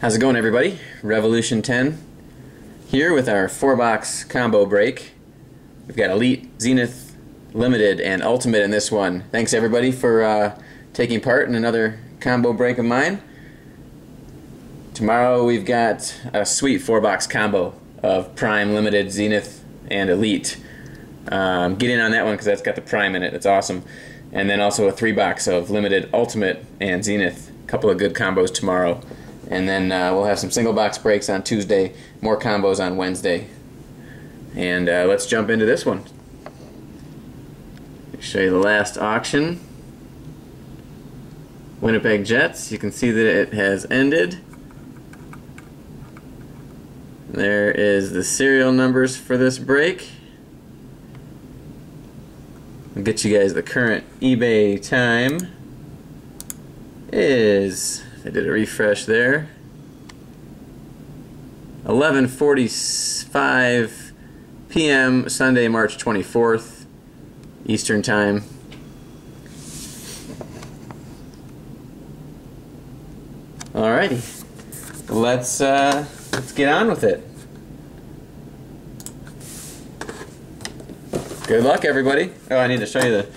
How's it going everybody? Revolution 10 here with our 4-box combo break. We've got Elite, Zenith, Limited, and Ultimate in this one. Thanks everybody for uh, taking part in another combo break of mine. Tomorrow we've got a sweet 4-box combo of Prime, Limited, Zenith, and Elite. Um, get in on that one because that's got the Prime in it. It's awesome. And then also a 3-box of Limited, Ultimate, and Zenith. A couple of good combos tomorrow. And then uh, we'll have some single box breaks on Tuesday, more combos on Wednesday. And uh, let's jump into this one. Show you the last auction. Winnipeg Jets. You can see that it has ended. There is the serial numbers for this break. I'll get you guys the current eBay time is I did a refresh there. 11:45 p.m. Sunday, March 24th, Eastern Time. Alrighty, let's uh, let's get on with it. Good luck, everybody. Oh, I need to show you the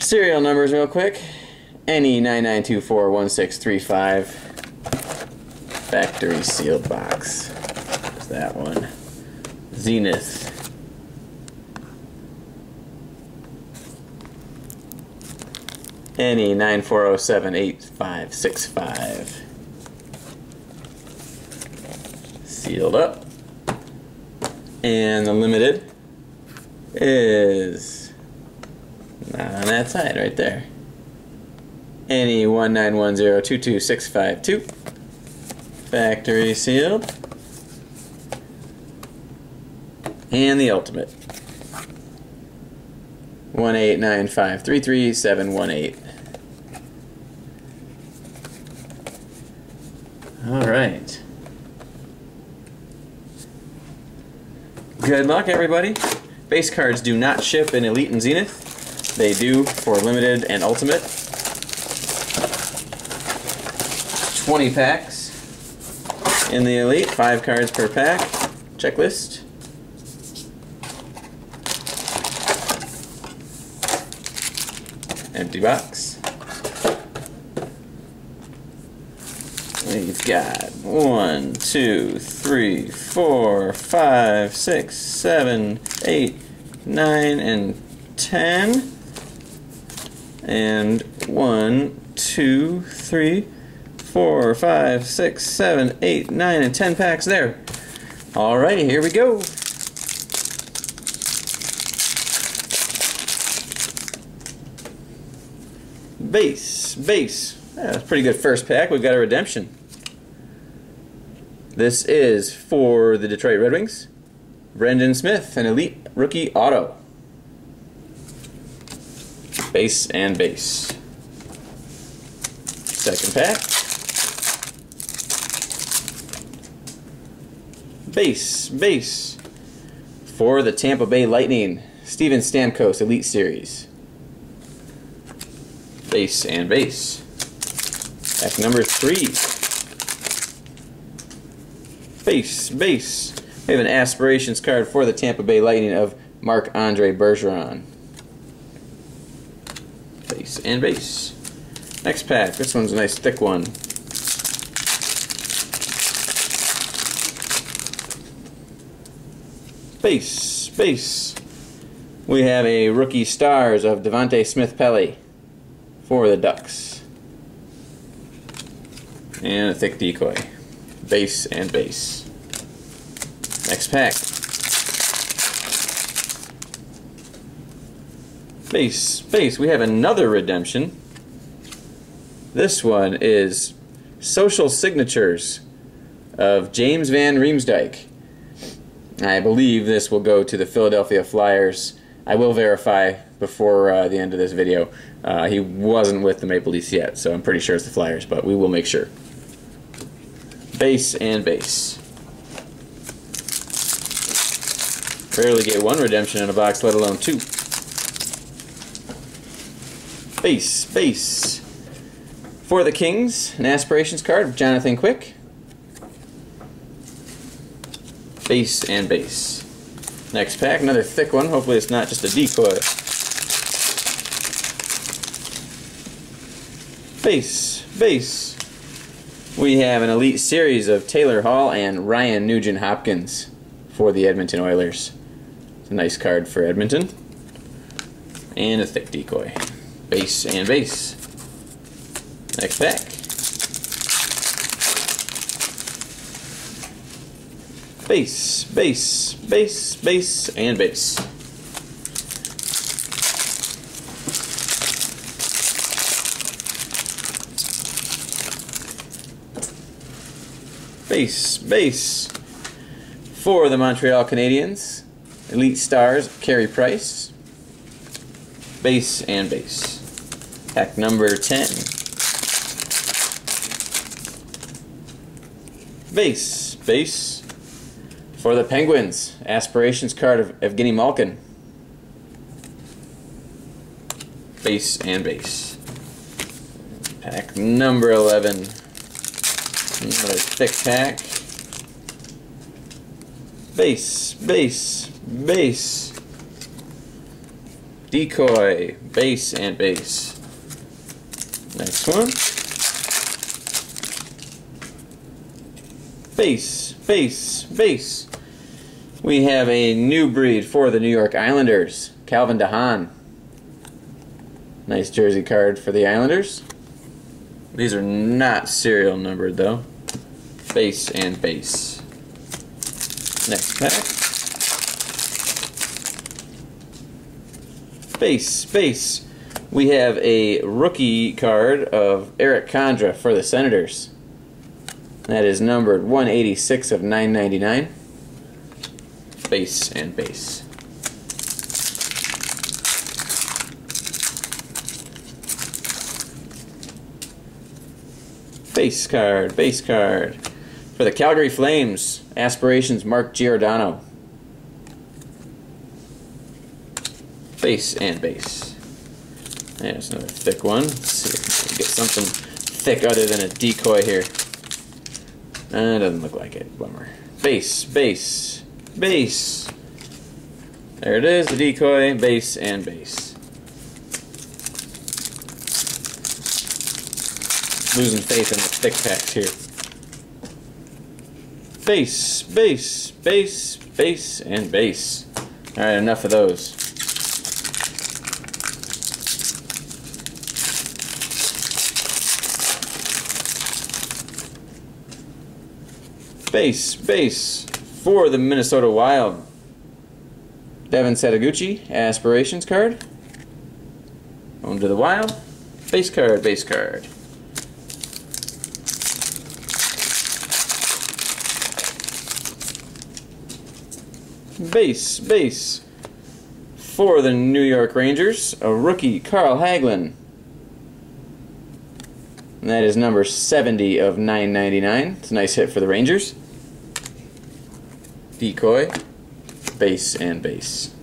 serial numbers real quick. NE99241635 factory sealed box. There's that one. Zenith. NE94078565 sealed up. And the limited is on that side right there. Five two. Factory sealed. And the ultimate. One eight nine five three three seven one eight. Alright. Good luck everybody. Base cards do not ship in Elite and Zenith. They do for Limited and Ultimate. 20 packs in the Elite, 5 cards per pack. Checklist. Empty box. We've got one, two, three, four, five, six, seven, eight, nine, and ten. And one, two, three, four, five, six, seven, eight, nine, and ten packs there. Alrighty, here we go. Base, base. Yeah, that's pretty good first pack. We've got a redemption. This is for the Detroit Red Wings. Brendan Smith, an elite rookie auto. Base and base. Second pack. Base, base. For the Tampa Bay Lightning, Steven Stamkos Elite Series. Base and base. Pack number three. Base, base. We have an aspirations card for the Tampa Bay Lightning of Marc Andre Bergeron. Base and base. Next pack. This one's a nice thick one. Base, base. We have a rookie stars of Devante Smith Pelly for the Ducks. And a thick decoy. Base and base. Next pack. Base, base. We have another redemption. This one is Social Signatures of James Van Riemsdyk. I believe this will go to the Philadelphia Flyers. I will verify before uh, the end of this video. Uh, he wasn't with the Maple Leafs yet, so I'm pretty sure it's the Flyers, but we will make sure. Base and base. Rarely get one redemption in a box, let alone two. Base, base. For the Kings, an aspirations card of Jonathan Quick. Base, and base. Next pack, another thick one. Hopefully it's not just a decoy. Base, base. We have an Elite Series of Taylor Hall and Ryan Nugent Hopkins for the Edmonton Oilers. It's a nice card for Edmonton. And a thick decoy. Base and base. Next pack. Base, base, base, base, and base. Base, base. For the Montreal Canadiens, Elite Stars, Carey Price. Base and base. Pack number 10. Base, base. For the Penguins, Aspirations card of Evgeny Malkin. Base and base. Pack number 11. Another thick pack. Base, base, base. Decoy, base, and base. Next one. Base, base, base. We have a new breed for the New York Islanders, Calvin DeHaan. Nice jersey card for the Islanders. These are not serial numbered though. Base and base. Next pack. Base, base. We have a rookie card of Erik Condra for the Senators. That is numbered 186 of 999. Base and base. Base card, base card. For the Calgary Flames, Aspirations Mark Giordano. Base and base. There's another thick one. Let's see if we can get something thick other than a decoy here. Uh, doesn't look like it. Bummer. Base, base, base. There it is, the decoy, base, and base. Losing faith in the thick packs here. Base, base, base, base, and base. Alright, enough of those. Base, base for the Minnesota Wild. Devin Setoguchi, Aspirations card. On to the Wild. Base card, base card. Base, base. For the New York Rangers, a rookie, Carl Hagelin. And that is number 70 of 999. It's a nice hit for the Rangers. Decoy, base, and base.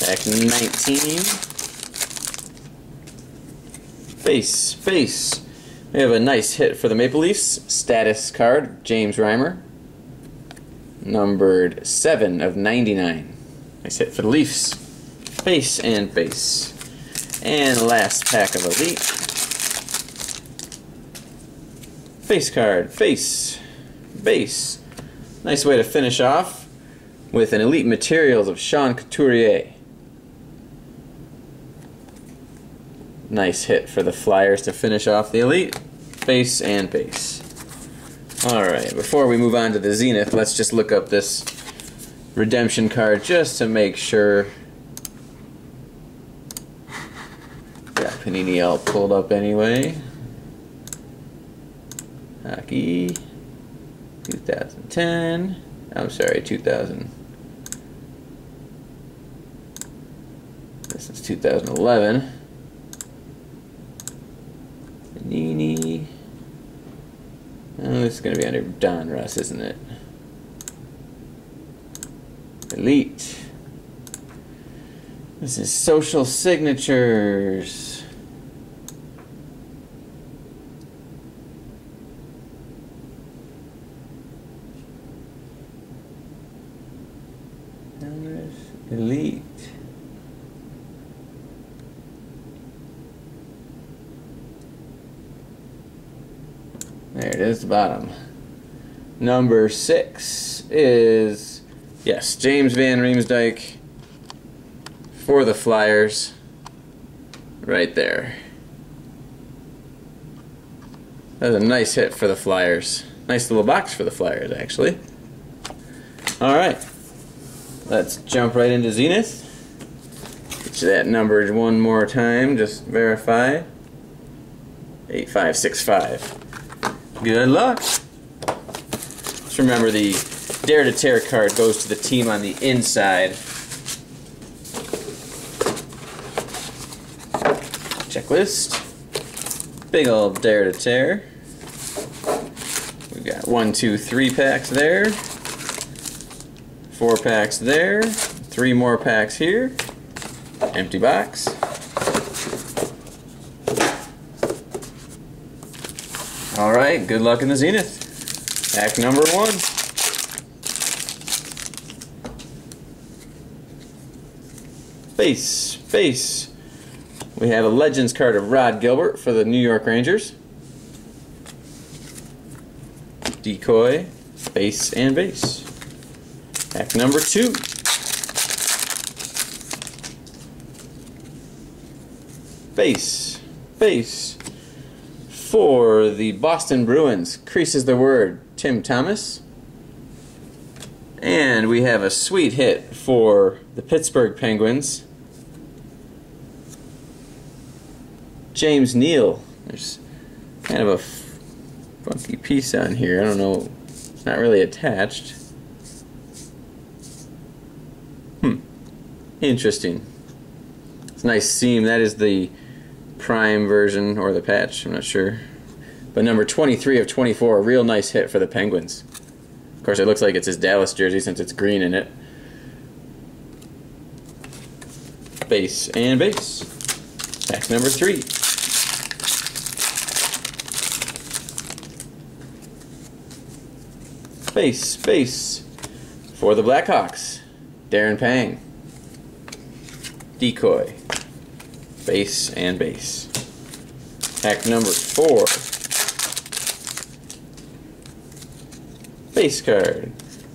Pack 19. Base, base. We have a nice hit for the Maple Leafs. Status card, James Reimer. Numbered 7 of 99. Nice hit for the Leafs. Base and base. And last pack of Elite. Face card, face, base. Nice way to finish off with an Elite Materials of Sean Couturier. Nice hit for the Flyers to finish off the Elite. Base and base. Alright, before we move on to the Zenith, let's just look up this redemption card just to make sure. Got Panini all pulled up anyway. Hockey 2010. I'm sorry, 2000. This is 2011. Panini. Oh, this is going to be under Donruss, isn't it? Elite. This is social signatures. There it is, the bottom. Number six is, yes, James Van Riemsdyk for the Flyers. Right there. That's a nice hit for the Flyers. Nice little box for the Flyers, actually. Alright. Let's jump right into Zenith. Get you that numbered one more time, just verify. 8565. Good luck. Just remember the Dare to Tear card goes to the team on the inside. Checklist. Big old Dare to Tear. We've got one, two, three packs there. Four packs there. Three more packs here. Empty box. Alright, good luck in the Zenith. Pack number one. Base, base. We have a Legends card of Rod Gilbert for the New York Rangers. Decoy, base, and base. Pack number two. Base, base. For the Boston Bruins, creases the word Tim Thomas. And we have a sweet hit for the Pittsburgh Penguins. James Neal. There's kind of a funky piece on here. I don't know. It's not really attached. Hmm. Interesting. It's a nice seam. That is the prime version or the patch. I'm not sure. But number 23 of 24, a real nice hit for the Penguins. Of course, it looks like it's his Dallas jersey since it's green in it. Base and base. Pack number three. Base, base. For the Blackhawks, Darren Pang. Decoy. Base and base. Pack number four. Base card.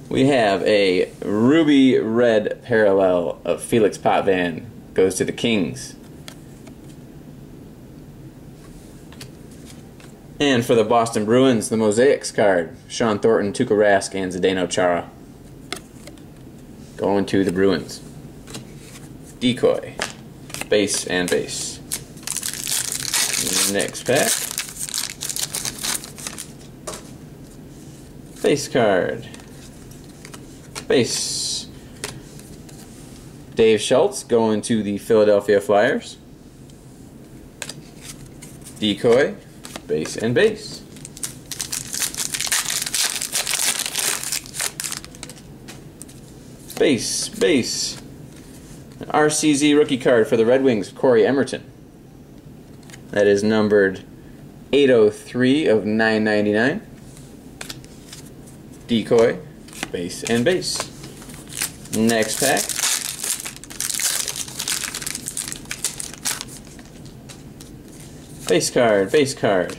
We have a ruby red parallel of Felix Potvin. Goes to the Kings. And for the Boston Bruins, the Mosaics card. Shawn Thornton, Tuukka Rask, and Zdeno Chara. Going to the Bruins. Decoy. Base and base. Next pack. Base card. Base. Dave Schultz going to the Philadelphia Flyers. Decoy base and base. Base, base. RCZ rookie card for the Red Wings, Cory Emmerton. That is numbered 803 of 999. Decoy, base and base. Next pack. Base card, base card.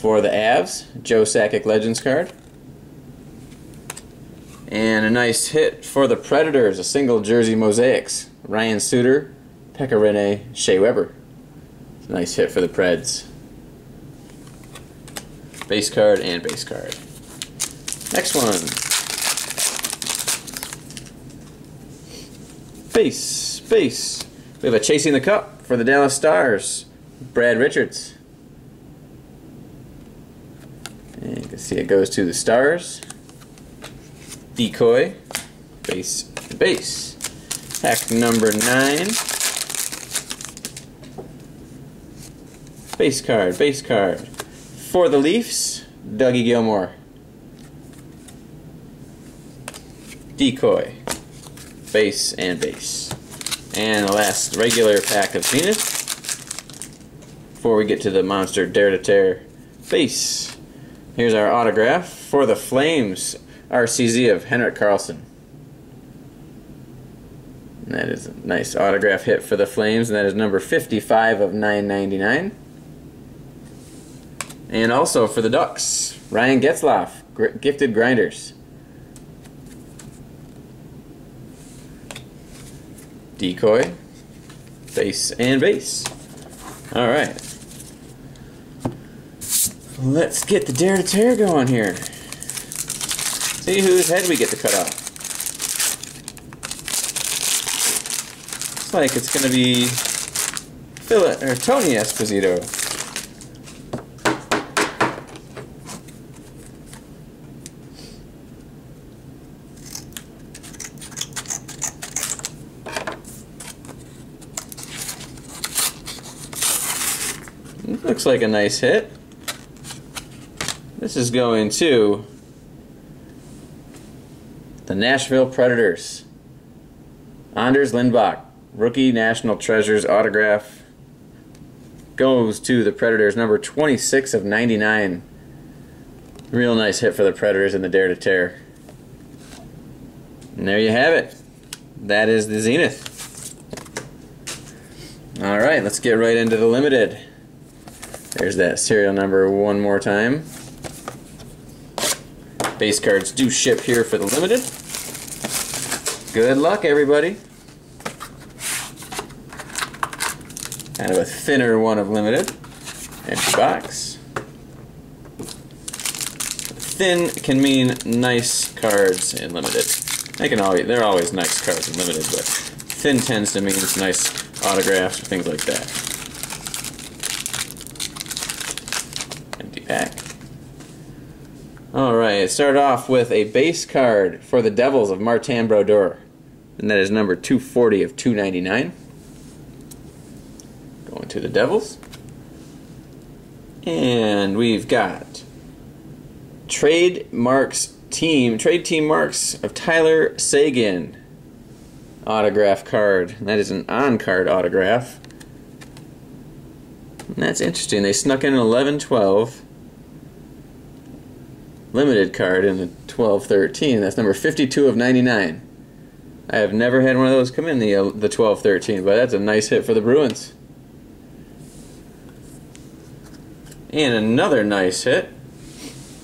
For the Avs, Joe Sakic Legends card. And a nice hit for the Predators, a single jersey mosaics. Ryan Suter, Pekka Rinne, Shea Weber. Nice hit for the Preds. Base card and base card. Next one. Base, base. We have a Chasing the Cup for the Dallas Stars. Brad Richards. And you can see it goes to the Stars. Decoy. Base, base. Pack number nine. Base card, base card. For the Leafs, Dougie Gilmour. Decoy. Base and base. And the last regular pack of Zenith before we get to the monster Dare to Tear base. Here's our autograph for the Flames RCZ of Henrik Karlsson. That is a nice autograph hit for the Flames, and that is number 55 of 999. And also for the Ducks, Ryan Getzlaf, Gifted Grinders. Decoy, face and base. All right. Let's get the Dare to Tear going here. See whose head we get to cut off. Looks like it's going to be Philip or Tony Esposito. Looks like a nice hit. This is going to the Nashville Predators. Anders Lindback, rookie National Treasures autograph, goes to the Predators, number 26 of 99. Real nice hit for the Predators in the Dare to Tear. And there you have it. That is the Zenith. All right, let's get right into the limited. There's that serial number one more time. Base cards do ship here for the limited. Good luck, everybody. Kind of a thinner one of limited. Empty box. Thin can mean nice cards in limited. They can always they're always nice cards in limited, but thin tends to mean nice autographs or things like that. pack. Alright, start off with a base card for the Devils of Martin Brodeur. And that is number 240 of 299. Going to the Devils. And we've got trade marks team, trade team marks of Tyler Seguin autograph card. That is an on card autograph. And that's interesting. They snuck in an 11 12 limited card in the 1213. That's number 52 of 99. I have never had one of those come in the uh, the 1213, but that's a nice hit for the Bruins. And another nice hit.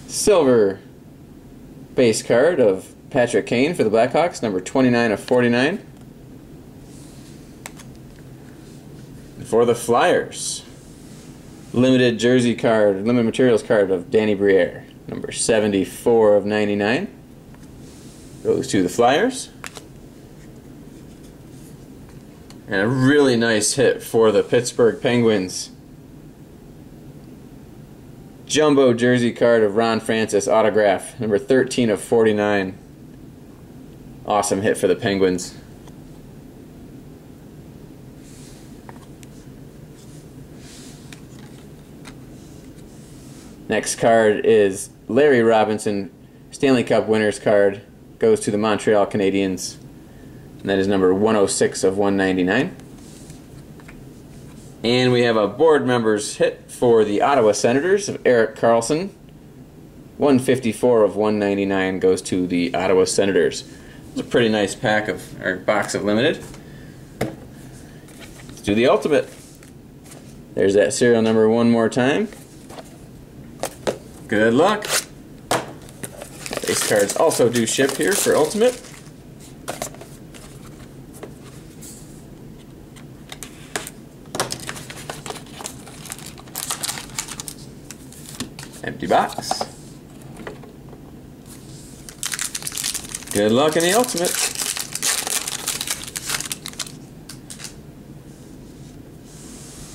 Silver base card of Patrick Kane for the Blackhawks, number 29 of 49. For the Flyers, limited jersey card, limited materials card of Danny Briere. Number 74 of 99 goes to the Flyers. And a really nice hit for the Pittsburgh Penguins. Jumbo jersey card of Ron Francis autograph, number 13 of 49. Awesome hit for the Penguins. Next card is Larry Robinson, Stanley Cup winners card, goes to the Montreal Canadiens. And that is number 106 of 199. And we have a board members hit for the Ottawa Senators of Erik Karlsson. 154 of 199 goes to the Ottawa Senators. It's a pretty nice pack of or box of limited. Let's do the ultimate. There's that serial number one more time. Good luck. Base cards also do ship here for Ultimate. Empty box. Good luck in the Ultimate.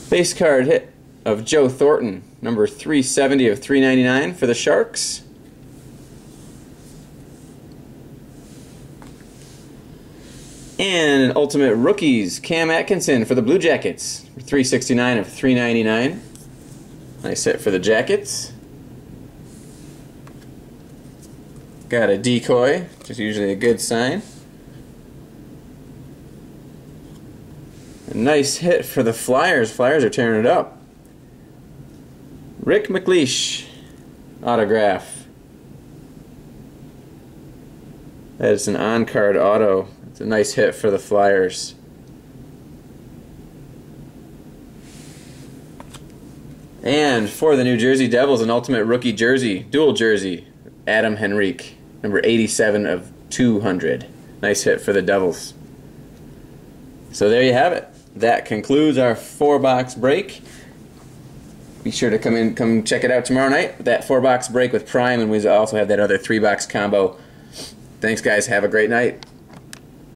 Base card hit of Joe Thornton number 370 of 399 for the Sharks. And an Ultimate Rookies, Cam Atkinson for the Blue Jackets, 369 of 399. Nice hit for the Jackets. Got a decoy, which is usually a good sign. A nice hit for the Flyers. Flyers are tearing it up. Rick MacLeish autograph. That is an on-card auto. It's a nice hit for the Flyers. And for the New Jersey Devils, an ultimate rookie jersey, dual jersey, Adam Henrique, number 87 of 200. Nice hit for the Devils. So there you have it. That concludes our four box break. Be sure to come in, come check it out tomorrow night. That four box break with Prime, and we also have that other three box combo. Thanks, guys. Have a great night.